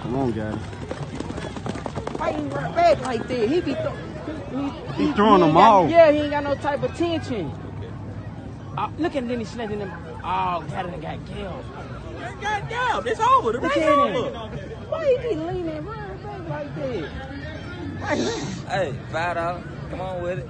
Come on, guys. Fighting right back like that. He be th- he, He throwing he them got- Yeah, he ain't got no type of tension. Uh, look at then he snatching them. Oh, got they got killed. Goddamn, it's over. The Look race over. Why he be leaning right back like that? Hey, five dollars. Come on with it.